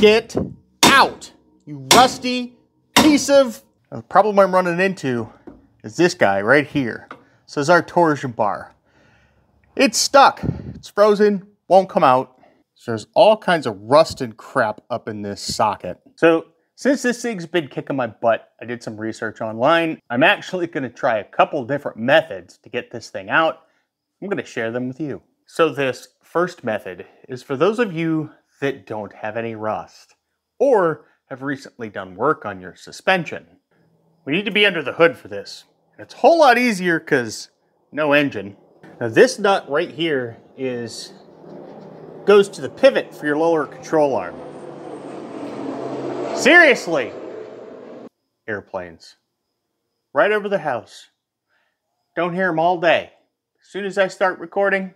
Get out, you rusty piece of... The problem I'm running into is this guy right here. So is our torsion bar. It's stuck. It's frozen, won't come out. So there's all kinds of rust and crap up in this socket. So since this thing's been kicking my butt, I did some research online. I'm actually gonna try a couple different methods to get this thing out. I'm gonna share them with you. So this first method is for those of you that don't have any rust or have recently done work on your suspension. We need to be under the hood for this. It's a whole lot easier because no engine. Now this nut right here is goes to the pivot for your lower control arm. Seriously! Airplanes. Right over the house. Don't hear them all day. As soon as I start recording,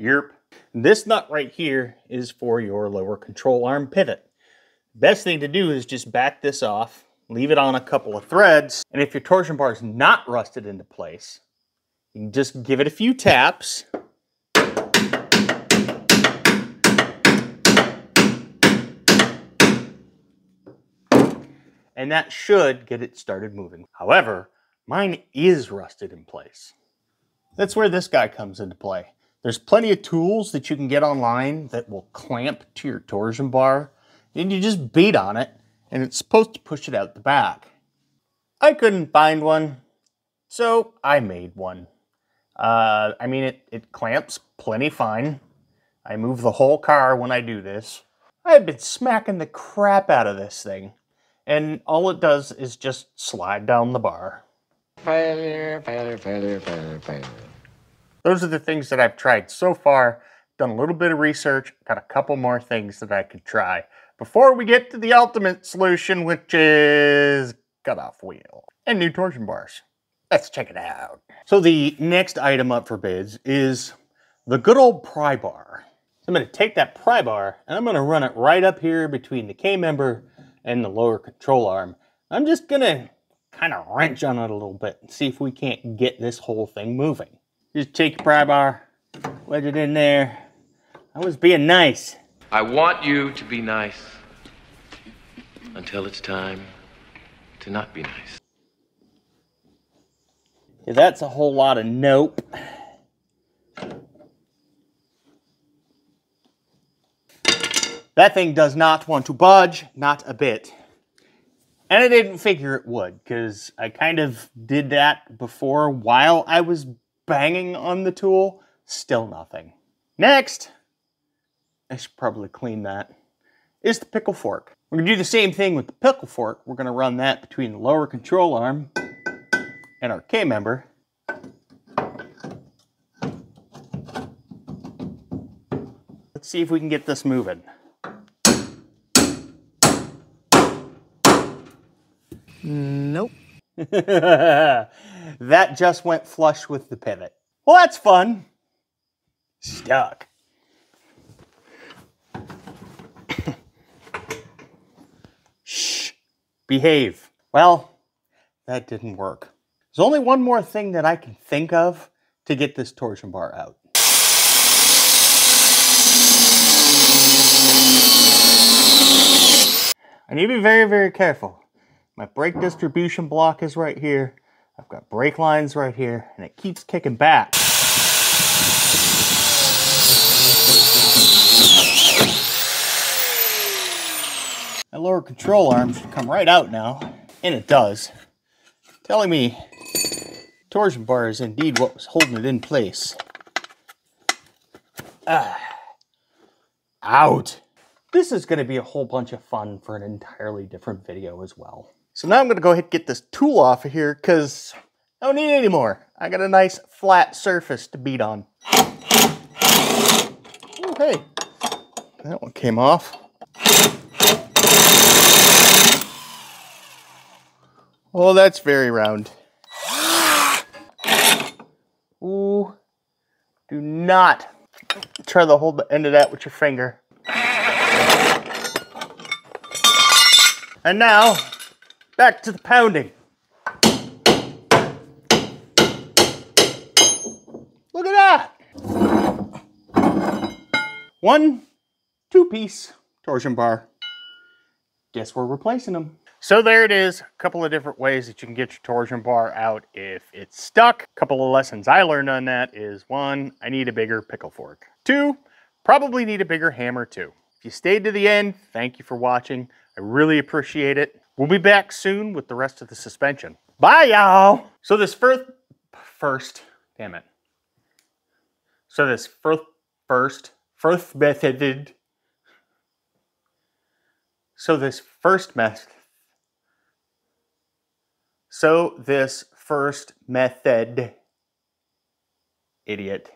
yerp. This nut right here is for your lower control arm pivot. Best thing to do is just back this off, leave it on a couple of threads, and if your torsion bar is not rusted into place, you can just give it a few taps. And that should get it started moving. However, mine is rusted in place. That's where this guy comes into play. There's plenty of tools that you can get online that will clamp to your torsion bar, and you just beat on it, and it's supposed to push it out the back. I couldn't find one, so I made one. Uh, I mean, it, it clamps plenty fine. I move the whole car when I do this. I've been smacking the crap out of this thing, and all it does is just slide down the bar. Failure, failure, failure, failure, failure. Those are the things that I've tried so far. Done a little bit of research, got a couple more things that I could try before we get to the ultimate solution, which is cut off wheel and new torsion bars. Let's check it out. So the next item up for bids is the good old pry bar. So I'm gonna take that pry bar and I'm gonna run it right up here between the K-member and the lower control arm. I'm just gonna kind of wrench on it a little bit and see if we can't get this whole thing moving. Just take your pry bar, wedge it in there. I was being nice. I want you to be nice until it's time to not be nice. Yeah, that's a whole lot of nope. That thing does not want to budge, not a bit. And I didn't figure it would, because I kind of did that before while I was banging on the tool. Still nothing. Next, I should probably clean that, is the pickle fork. We're gonna do the same thing with the pickle fork. We're gonna run that between the lower control arm and our K-member. Let's see if we can get this moving. Nope. that just went flush with the pivot. Well, that's fun. Stuck. Shh. Behave. Well, that didn't work. There's only one more thing that I can think of to get this torsion bar out. I need to be very, very careful. My brake distribution block is right here. I've got brake lines right here, and it keeps kicking back. My lower control arm should come right out now, and it does, telling me torsion bar is indeed what was holding it in place. Ah. Out. This is going to be a whole bunch of fun for an entirely different video as well. So now I'm going to go ahead and get this tool off of here because I don't need it anymore. I got a nice flat surface to beat on. Oh, hey, that one came off. Oh, that's very round. Ooh, do not try to hold the end of that with your finger. And now, back to the pounding. Look at that. One, two-piece torsion bar. Guess we're replacing them. So there it is, a couple of different ways that you can get your torsion bar out if it's stuck. A couple of lessons I learned on that is one, I need a bigger pickle fork. Two, probably need a bigger hammer too. If you stayed to the end, thank you for watching. I really appreciate it. We'll be back soon with the rest of the suspension. Bye, y'all. So this first, first, damn it. So this first, first, first method. So this first method. So this first method. Idiot.